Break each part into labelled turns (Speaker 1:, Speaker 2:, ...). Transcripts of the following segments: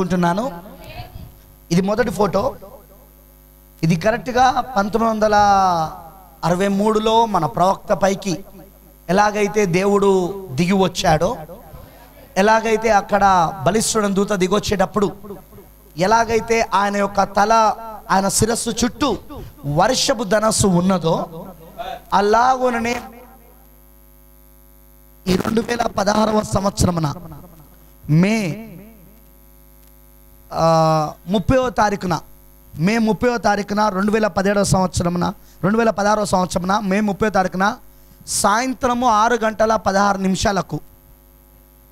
Speaker 1: అనుకుంటున్నాను. ఇది మొదటి ఫోటో. ఇది కరెక్ట్గా పంతొమ్మిది వందల అరవై మూడులో మన ప్రవక్త పైకి ఎలాగైతే దేవుడు దిగి వచ్చాడో ఎలాగైతే అక్కడ బలిష్ఠుడని దూత దిగొచ్చేటప్పుడు ఎలాగైతే ఆయన యొక్క తల ఆయన శిరస్సు చుట్టూ వర్షపు ధనస్సు ఉన్నదో అలాగుననే ఈ రెండు వేల పదహారవ సంవత్సరమున మే ముప్పైవ తారీఖున మే ముప్పైవ తారీఖున రెండు వేల పదిహేడవ సంవత్సరమున రెండు వేల పదహారవ సంవత్సరమున మే ముప్పై తారీఖున సాయంత్రము ఆరు గంటల పదహారు నిమిషాలకు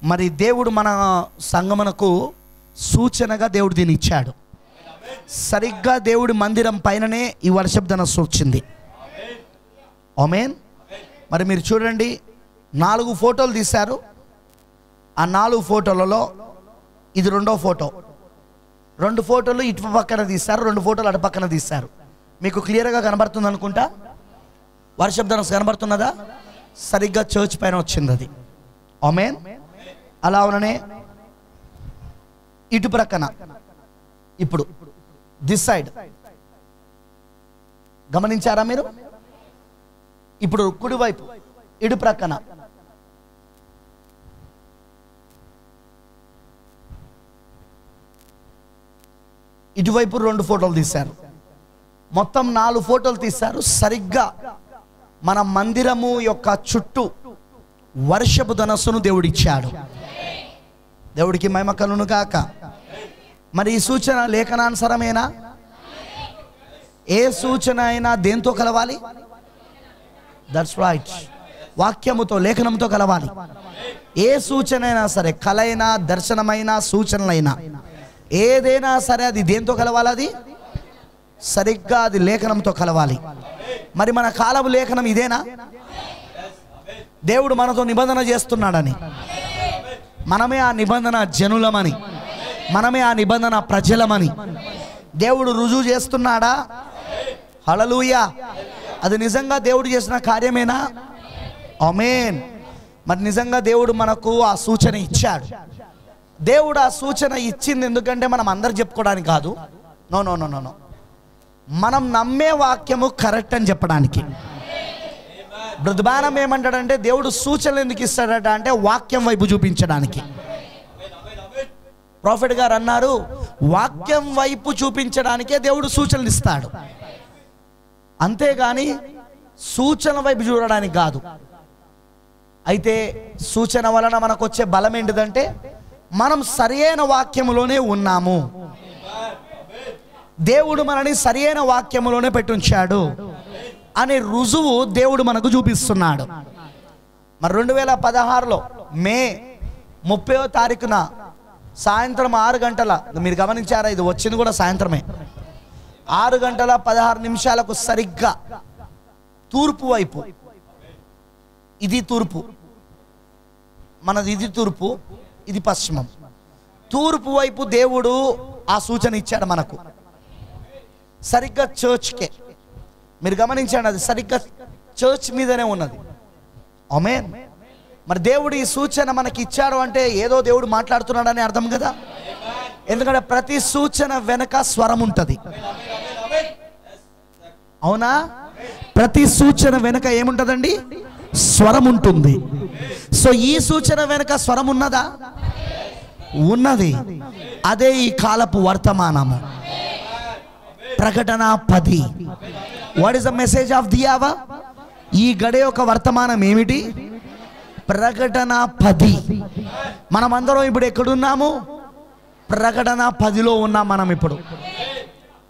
Speaker 1: మరి దేవుడు మన సంగమనకు సూచనగా దేవుడు దీన్ని ఇచ్చాడు. సరిగ్గా దేవుడి మందిరం పైననే ఈ వర్షపు సూచింది. వచ్చింది ఒమేన్ మరి మీరు చూడండి నాలుగు ఫోటోలు తీశారు. ఆ నాలుగు ఫోటోలలో ఇది రెండో ఫోటో. రెండు ఫోటోలు ఇటు పక్కన తీస్తారు రెండు ఫోటోలు అటు పక్కన తీస్తారు. మీకు క్లియర్గా కనబడుతుంది అనుకుంటా? వర్షపు కనబడుతున్నదా? సరిగ్గా చర్చ్ పైన వచ్చింది అది. ఆమెన్? అలా ఉన్ననే ఇటు ప్రక్కన. ఇప్పుడు దిస్ సైడ్. గమనించారా మీరు? ఇప్పుడు కుడివైపు ఇటు ప్రక్కన. ఇటువైపు రెండు ఫోటోలు తీశారు. మొత్తం నాలుగు ఫోటోలు తీశారు. సరిగ్గా మన మందిరము యొక్క చుట్టూ వర్షపు ధనస్సును దేవుడిచ్చాడు. దేవుడికి మహిమ కలును కాక మరి ఈ సూచన లేఖనానుసరమేనా? ఏ సూచన అయినా దేంతో కలవాలి? దట్స్ రైట్ వాక్యముతో లేఖనంతో కలవాలి. ఏ సూచన అయినా సరే కలైనా దర్శనమైనా సూచనలైనా ఏదైనా సరే అది దేంతో కలవాలి అది? సరిగ్గా అది లేఖనంతో కలవాలి. మరి మన కాలపు లేఖనం ఇదేనా? దేవుడు మనతో నిబంధన చేస్తున్నాడని. మనమే ఆ నిబంధన జనులమని. మనమే ఆ నిబంధన ప్రజలమని. దేవుడు రుజువు చేస్తున్నాడా? హలలుయ అది నిజంగా దేవుడు చేసిన కార్యమేనా? అమేన్ మరి నిజంగా దేవుడు మనకు ఆ సూచన ఇచ్చాడు. దేవుడు ఆ సూచన ఇచ్చింది ఎందుకంటే మనం అందరు చెప్పుకోవడానికి కాదు. No no no no no మనం నమ్మే వాక్యము కరెక్ట్ అని చెప్పడానికి. బృద్బానం ఏమంటాడంటే దేవుడు సూచనలు ఎందుకు ఇస్తాడట అంటే వాక్యం వైపు చూపించడానికి. ప్రాఫిట్ గారు అన్నారు వాక్యం వైపు చూపించడానికే దేవుడు సూచనలు ఇస్తాడు. అంతేగాని సూచన వైపు చూడడానికి కాదు. అయితే సూచన వలన మనకు వచ్చే బలం ఏంటిదంటే మనం సరియైన వాక్యములోనే ఉన్నాము. దేవుడు మనని సరియైన వాక్యములోనే పెట్టుంచాడు. అనే రుజువు దేవుడు మనకు చూపిస్తున్నాడు. మరి రెండు వేల పదహారులో మే ముప్పయో తారీఖున సాయంత్రం ఆరు గంటల మీరు గమనించారా? ఇది వచ్చింది కూడా సాయంత్రమే. ఆరు గంటల పదహారు నిమిషాలకు సరిగ్గా తూర్పు వైపు. ఇది తూర్పు. మనది ఇది తూర్పు. ఇది పశ్చిమం. తూర్పు వైపు దేవుడు ఆ సూచన ఇచ్చాడు మనకు. సరిగ్గా చర్చ్కే. మీరు గమనించండి అది సరిగ్గా చర్చ్ మీదనే ఉన్నది. అమేన్ మరి దేవుడు ఈ సూచన మనకి ఇచ్చాడు అంటే ఏదో దేవుడు మాట్లాడుతున్నాడని అర్థం కదా? ఎందుకంటే ప్రతి సూచన వెనక స్వరం ఉంటుంది. అవునా? ప్రతి సూచన వెనక ఏముంటుందండి? స్వరం ఉంటుంది సో ఈ సూచన వెనుక స్వరం ఉన్నదా. ఉన్నది అదే ఈ కాలపు వర్తమానము. ప్రకటన పది. What is the message of the ఆవా ఈ గడే యొక్క వర్తమానం ఏమిటి? ప్రకటన పది. మనమందరం ఇప్పుడు ఎక్కడున్నాము? ప్రకటన పదిలో ఉన్నాం మనం ఇప్పుడు.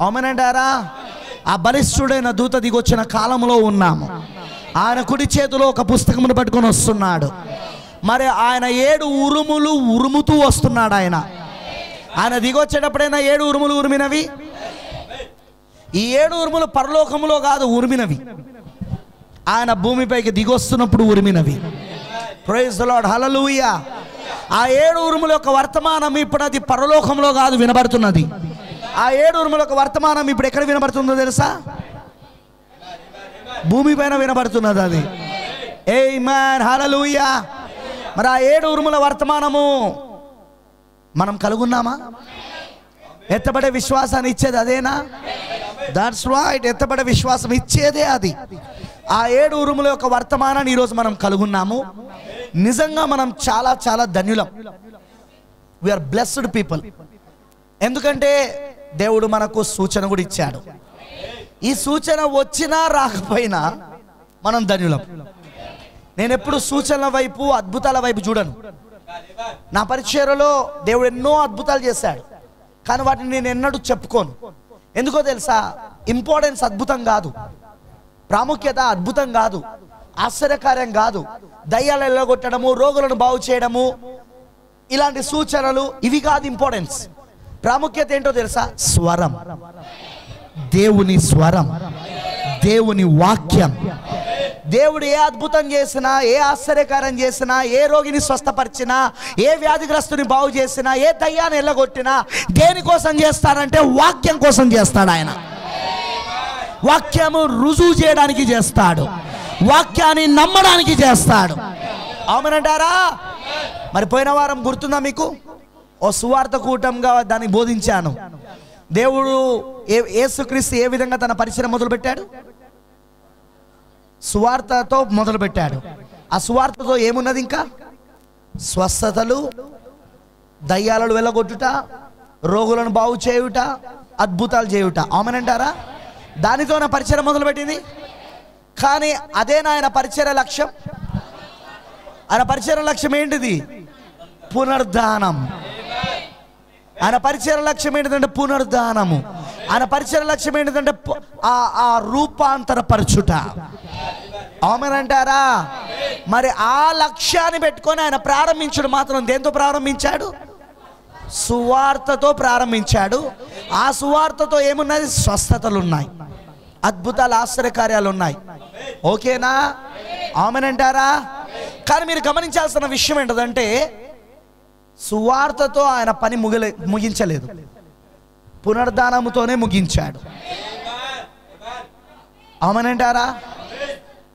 Speaker 1: అవునంటారా ఆ బలిష్ఠుడైన దూత దిగొచ్చిన కాలంలో ఉన్నాము. ఆయన కుడి చేతిలో ఒక పుస్తకమును పట్టుకొని వస్తున్నాడు. మరి ఆయన ఏడు ఉరుములు ఉరుముతూ వస్తున్నాడు ఆయన. ఆయన దిగొచ్చేటప్పుడైనా ఏడు ఉరుములు ఉరిమినవి? ఈ ఏడు ఉరుములు పరలోకములో కాదు ఉరిమినవి. ఆయన భూమిపైకి దిగొస్తున్నప్పుడు ఉరిమినవి. ప్రైజ్ లాడ్ హలలుయ ఆ ఏడు ఉరుముల యొక్క వర్తమానం ఇప్పుడు అది పరలోకంలో కాదు వినబడుతున్నది. ఆ ఏడు ఉరుముల యొక్క వర్తమానం ఇప్పుడు ఎక్కడ వినబడుతుందో తెలుసా? భూమి పైన వినబడుతున్నది అది. ఏ మ్యాన్ హలలుయ మరి ఆ ఏడు ఉరుముల వర్తమానము మనం కలుగున్నామా? ఎత్తబడే విశ్వాసాన్ని ఇచ్చేది అదేనా? దాట్స్ రైట్ ఎత్తబడే విశ్వాసం ఇచ్చేదే అది. ఆ ఏడు ఉరుముల యొక్క వర్తమానాన్ని ఈరోజు మనం కలుగున్నాము. నిజంగా మనం చాలా చాలా ధన్యులం. వీఆర్ బ్లెస్డ్ పీపుల్ ఎందుకంటే దేవుడు మనకు సూచన కూడా ఇచ్చాడు. ఈ సూచన వచ్చినా రాకపోయినా మనం ధన్యులం. నేను ఎప్పుడు సూచనల వైపు అద్భుతాల వైపు చూడను. నా పరిచయలో దేవుడు ఎన్నో అద్భుతాలు చేశాడు. కానీ వాటిని నేను ఎన్నడూ చెప్పుకోను. ఎందుకో తెలుసా? ఇంపార్టెన్స్ అద్భుతం కాదు. ప్రాముఖ్యత అద్భుతం కాదు. ఆశ్చర్యకార్యం కాదు. దయ్యాలు ఎల్లగొట్టడము రోగులను బాగు చేయడము ఇలాంటి సూచనలు ఇవి కాదు ఇంపార్టెన్స్ ప్రాముఖ్యత ఏంటో తెలుసా? స్వరం. దేవుని స్వరం దేవుని వాక్యం. దేవుడు ఏ అద్భుతం చేసినా ఏ ఆశ్చర్యకారం చేసినా ఏ రోగిని స్వస్థపరిచినా ఏ వ్యాధిగ్రస్తుని బాగు చేసినా ఏ దయ్యాన్ని ఎల్లగొట్టినా దేనికోసం చేస్తాడంటే వాక్యం కోసం చేస్తాడు ఆయన. వాక్యము రుజువు చేయడానికి చేస్తాడు. వాక్యాన్ని నమ్మడానికి చేస్తాడు. అవునంటారా మరి పోయిన వారం గుర్తుందా మీకు? ఓ సువార్త కూటంగా దాన్ని బోధించాను. దేవుడు ఏ యేసుక్రీస్తు ఏ విధంగా తన పరిచయం మొదలుపెట్టాడు? సువార్తతో మొదలుపెట్టాడు. ఆ సువార్తతో ఏమున్నది ఇంకా? స్వస్థతలు దయ్యాలను వెళ్ళగొట్టుట రోగులను బాగు చేయుట అద్భుతాలు చేయుట. ఆమెనంటారా? దానితో నా పరిచయం మొదలుపెట్టింది. కానీ అదేనా ఆయన పరిచయ లక్ష్యం. ఆయన పరిచయ లక్ష్యం ఏంటిది? పునర్ధానం. ఆయన పరిచయ లక్ష్యం ఏంటంటే పునరుద్ధానము ఆయన పరిచయ లక్ష్యం ఏంటంటే ఆ ఆ రూపాంతరపరచుట. అవునంటారా మరి ఆ లక్ష్యాన్ని పెట్టుకొని ఆయన ప్రారంభించడు మాత్రం దేంతో ప్రారంభించాడు? సువార్తతో ప్రారంభించాడు. ఆ సువార్తతో ఏమున్నది స్వస్థతలు ఉన్నాయి అద్భుతాలు ఆశ్చర్యకార్యాలు ఉన్నాయి ఓకేనా? ఆమెనంటారా? కానీ మీరు గమనించాల్సిన విషయం ఏంటంటే సువార్తతో ఆయన పని ముగలే ముగించలేదు. పునర్ధానముతోనే ముగించాడు. అవునంటారా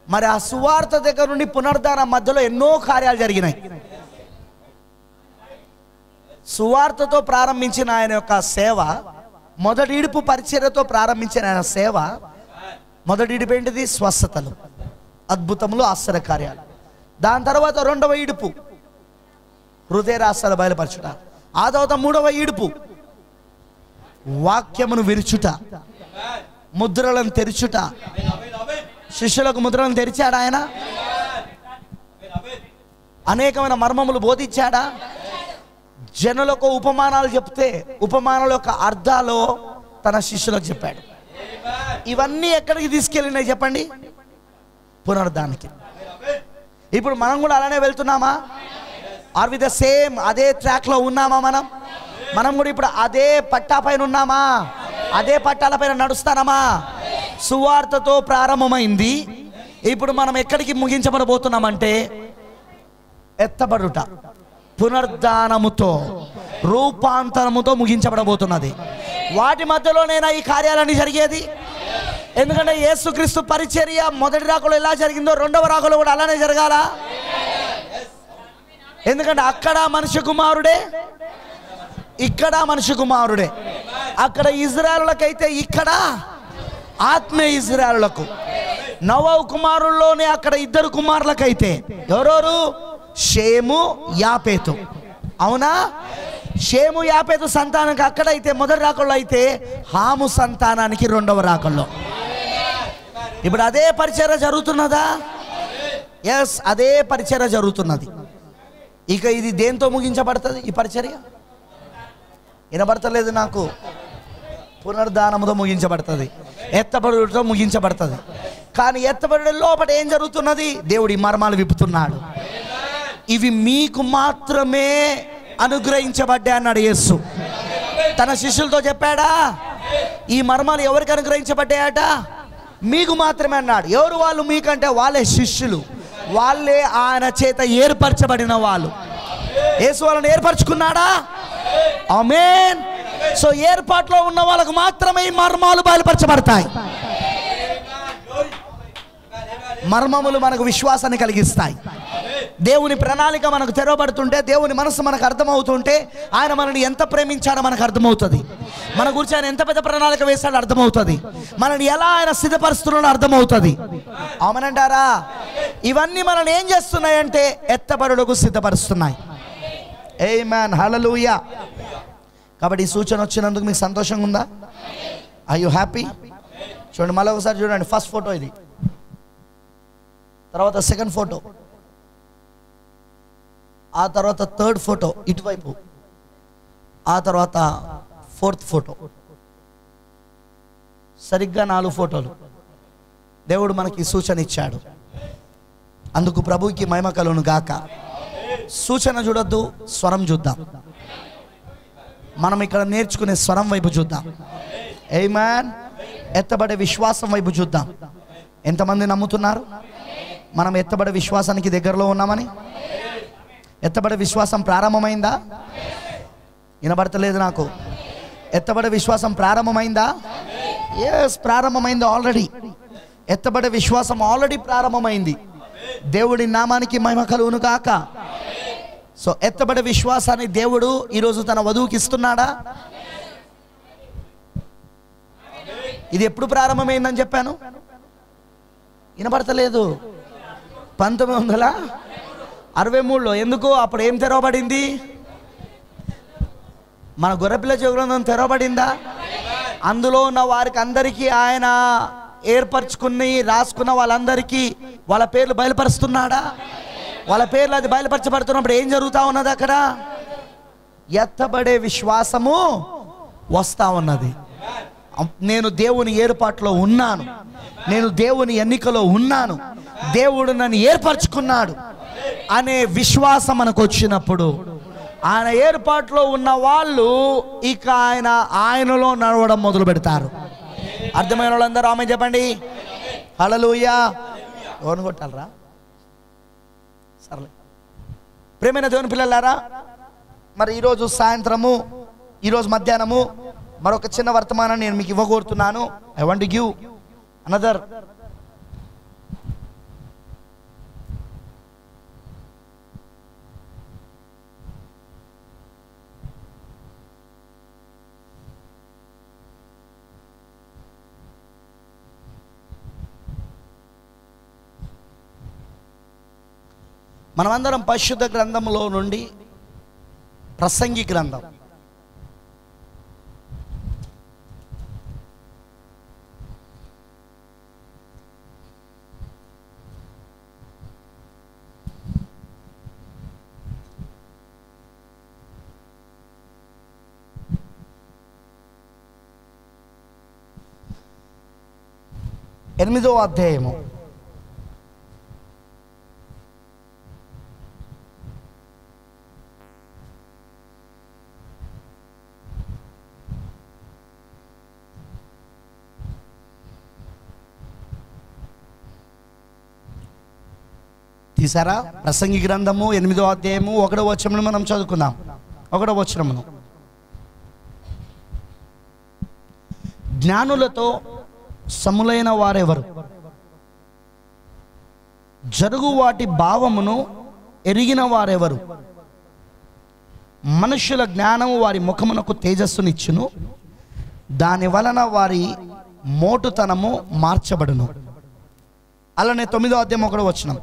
Speaker 1: మరి ఆ సువార్త దగ్గర నుండి పునర్ధానం మధ్యలో ఎన్నో కార్యాలు జరిగినాయి. సువార్తతో ప్రారంభించిన ఆయన యొక్క సేవ మొదటి ఇడుపు పరిచర్యతో ప్రారంభించిన ఆయన సేవ మొదటి ఇడుపు ఏంటిది? స్వస్థతలు. అద్భుతములు ఆశ్చర్యకార్యాలు. దాని తర్వాత రెండవ ఇడుపు. హృదయ రాష్ట్రాలు బయలుపరచుట. ఆ తర్వాత మూడవ ఈడుపు. వాక్యమును విరుచుట. ముద్రలను తెరుచుట. శిష్యులకు ముద్రలను తెరిచాడా ఆయన? అనేకమైన మర్మములు బోధించాడా? జనులకు ఉపమానాలు చెప్తే ఉపమానాల యొక్క అర్థాలు తన శిష్యులకు చెప్పాడు. ఇవన్నీ ఎక్కడికి తీసుకెళ్ళినాయి చెప్పండి? పునరుద్ధానికి ఇప్పుడు మనం కూడా అలానే వెళ్తున్నామా? ఆర్ విత్ ద సేమ్ అదే ట్రాక్లో ఉన్నామా మనం? మనం కూడా ఇప్పుడు అదే పట్టా పైన ఉన్నామా? అదే పట్టాల పైన నడుస్తానమా? సువార్తతో ప్రారంభమైంది. ఇప్పుడు మనం ఎక్కడికి ముగించబడబోతున్నామంటే ఎత్తబడుట పునర్ధానముతో రూపాంతరముతో ముగించబడబోతున్నది. వాటి మధ్యలోనైనా ఈ కార్యాలన్నీ జరిగేది? ఎందుకంటే యేసుక్రీస్తు పరిచర్య మొదటి రాకలో ఎలా జరిగిందో రెండవ రాకలో కూడా అలానే జరగాల? ఎందుకంటే అక్కడ మనిషి కుమారుడే ఇక్కడ మనిషి కుమారుడే. అక్కడ ఇజ్రాయలులకైతే ఇక్కడ ఆత్మీయ ఇజ్రాయలులకు. నవ కుమారుల్లోనే అక్కడ ఇద్దరు కుమారులకైతే. ఎవరెవరు? షేము యాపేతు. అవునా? షేము యాపేతు సంతానానికి అక్కడైతే మొదటి రాకల్లో అయితే హాము సంతానానికి రెండవ రాకల్లో. ఇప్పుడు అదే పరిచర్య జరుగుతున్నదా? ఎస్ అదే పరిచర్య జరుగుతున్నది. ఇక ఇది దేంతో ముగించబడుతుంది ఈ పరిచర్య? వినబడతలేదు నాకు. పునర్ధానముతో ముగించబడుతుంది. ఎత్తబడుతో ముగించబడుతుంది. కానీ ఎత్తబడి లోపల ఏం జరుగుతున్నది? దేవుడి మర్మాలు విప్పుతున్నాడు. ఇవి మీకు మాత్రమే అనుగ్రహించబడ్డా అన్నాడు యేసు. తన శిష్యులతో చెప్పాడా? ఈ మర్మాలు ఎవరికి అనుగ్రహించబడ్డాయట? మీకు మాత్రమే అన్నాడు. ఎవరు వాళ్ళు మీకంటే? వాళ్ళే శిష్యులు. వాళ్ళే ఆయన చేత ఏర్పరచబడిన వాళ్ళు. యేసు వాళ్ళని ఏర్పరచుకున్నాడా? అమేన్ సో ఏర్పాట్లో ఉన్న వాళ్ళకు మాత్రమే మర్మాలు బయలుపరచబడతాయి. మర్మములు మనకు విశ్వాసాన్ని కలిగిస్తాయి. దేవుని ప్రణాళిక మనకు తెరవబడుతుంటే దేవుని మనసు మనకు అర్థమవుతుంటే ఆయన మనల్ని ఎంత ప్రేమించాడో మనకు అర్థమవుతుంది. మన గురించి ఆయన ఎంత పెద్ద ప్రణాళిక వేశాడో అర్థమవుతుంది. మనల్ని ఎలా ఆయన సిద్ధపరుస్తున్నాడో అర్థమవుతుంది. అవునంటారా ఇవన్నీ మనల్ని ఏం చేస్తున్నాయంటే ఎత్తబడులకు సిద్ధపరుస్తున్నాయి. ఏ మ్యాన్ హలలుయ కాబట్టి ఈ సూచన వచ్చినందుకు మీకు సంతోషంగా ఉందా? ఐ యు హ్యాపీ చూడండి మళ్ళీ ఒకసారి చూడండి ఫస్ట్ ఫోటో ఇది. తర్వాత సెకండ్ ఫోటో ఆ తర్వాత థర్డ్ ఫోటో ఇటువైపు. ఆ తర్వాత ఫోర్త్ ఫోటో సరిగ్గా నాలుగు ఫోటోలు. దేవుడు మనకి సూచన ఇచ్చాడు. అందుకు ప్రభువుకి మహిమ కలును గాక. సూచన చూడొద్దు స్వరం చూద్దాం. మనం ఇక్కడ నేర్చుకునే స్వరం వైపు చూద్దాం. ఏ మ్యాన్ ఎత్తబడే విశ్వాసం వైపు చూద్దాం. ఎంతమంది నమ్ముతున్నారు? మనం ఎత్తబడే విశ్వాసానికి దగ్గరలో ఉన్నామని? ఎత్తబడే విశ్వాసం ప్రారంభమైందా? వినబడతలేదు నాకు. ఎత్తబడే విశ్వాసం ప్రారంభమైందా? ఎస్ ప్రారంభమైంది ఆల్రెడీ ఎత్తబడే విశ్వాసం ఆల్రెడీ ప్రారంభమైంది. దేవుడి నామానికి మహిమ కలువును కాక సో ఎత్తబడే విశ్వాసాన్ని దేవుడు ఈరోజు తన వధువుకి ఇస్తున్నాడా? ఇది ఎప్పుడు ప్రారంభమైందని చెప్పాను? వినపడతలేదు పంతొమ్మిది వందల? అరవై మూడులో ఎందుకు? అప్పుడు ఏం తెరవబడింది? మన గొర్రెపిల్ల జీవగ్రంథం తెరవబడిందా? అందులో ఉన్న వారికి అందరికీ ఆయన ఏర్పరచుకుని రాసుకున్న వాళ్ళందరికీ వాళ్ళ పేర్లు బయలుపరుస్తున్నాడా? వాళ్ళ పేర్లు అది బయలుపరచబడుతున్నప్పుడు ఏం జరుగుతూ ఉన్నది అక్కడ? ఎత్తబడే విశ్వాసము వస్తా ఉన్నది. నేను దేవుని ఏర్పాట్లో ఉన్నాను. నేను దేవుని ఎన్నికలో ఉన్నాను. దేవుడు నన్ను ఏర్పరచుకున్నాడు. అనే విశ్వాసం మనకు వచ్చినప్పుడు ఆయన ఏర్పాటులో ఉన్న వాళ్ళు ఇక ఆయన ఆయనలో నడవడం మొదలు పెడతారు. అర్థమైన వాళ్ళందరూ ఆమె చెప్పండి. హలలుయ్యా ఎవరిని కొట్టాలరా? సర్లే. ప్రేమైన దేవుని పిల్లలారా మరి ఈరోజు సాయంత్రము ఈరోజు మధ్యాహ్నము మరొక చిన్న వర్తమానం నేను మీకు ఇవ్వగోరుతున్నాను. ఐ వాంట్ గివ్ అనదర్ మనమందరం పరిశుద్ధ గ్రంథంలో నుండి ప్రసంగి గ్రంథం. ఎనిమిదో అధ్యాయము. తీసారా ప్రసంగి గ్రంథము ఎనిమిదో అధ్యాయము ఒకటో వచనమును మనం చదువుకుందాం. ఒకటో వచనమును. జ్ఞానులతో సములైన వారెవరు? జరుగు వాటి భావమును ఎరిగిన వారెవరు? మనుషుల జ్ఞానము వారి ముఖమునకు తేజస్సునిచ్చును. దాని వలన వారి మోటుతనము మార్చబడును. అలానే తొమ్మిదో అధ్యాయం ఒకటి వచ్చినాం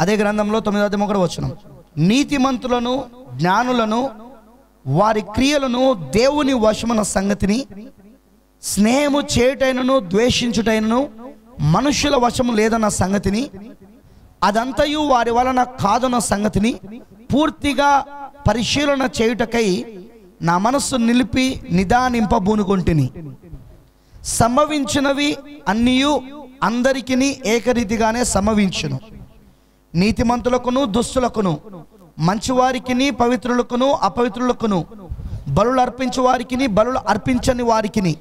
Speaker 1: అదే గ్రంథంలో తొమ్మిదో అధ్యాయం ఒకటి వచ్చిన. నీతిమంతులను జ్ఞానులను వారి క్రియలను దేవుని వశమున సంగతిని స్నేహము చేయుటైనను ద్వేషించుటైనను మనుషుల వశము లేదన్న సంగతిని అదంతయు వారి వలన కాదన్న సంగతిని పూర్తిగా పరిశీలన చేయుటకై నా మనస్సు నిలిపి నిదానింపబూనుకుంటుని. సంభవించినవి అన్నీయు అందరికీ ఏకరీతిగానే సంభవించును. నీతిమంతులకును దుస్తులకును మంచివారికిని పవిత్రులకును అపవిత్రులకును బలులు అర్పించు వారికిని బలులు అర్పించని వారికిని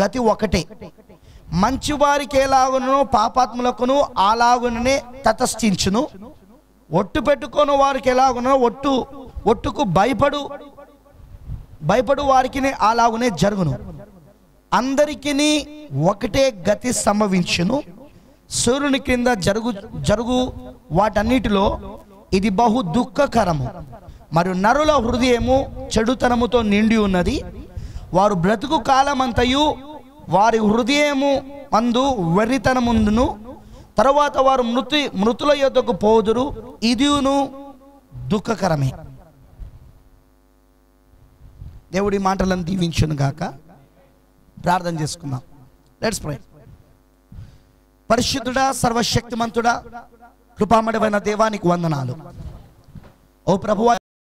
Speaker 1: గతి ఒకటే మంచి వారికి ఎలాగునో పాపాత్ములకును అలాగుననే తటస్థించును ఒట్టు పెట్టుకొని వారికి ఎలాగునో ఒట్టు ఒట్టుకు భయపడు భయపడు వారికి అలాగునే జరుగును అందరికిని ఒకటే గతి సంభవించును సూర్యుని క్రింద జరుగు జరుగు వాటన్నిటిలో ఇది బహు దుఃఖకరము. మరియు నరుల హృదయము చెడుతనముతో నిండి ఉన్నది. వారు బ్రతుకు కాలమంతయు వారి హృదయము అందు వెర్రితనముందును. తరువాత వారు మృతి మృతుల యొద్దకు పోదురు. ఇదిను దుఃఖకరమే. దేవుడి మాటలను దీవించును గాక. ప్రార్థన చేసుకుందాం. లెట్స్ ప్రే పరిశుద్ధుడా సర్వశక్తిమంతుడా కృపామడమైన దేవానికి వందనాలు. ఓ ప్రభువా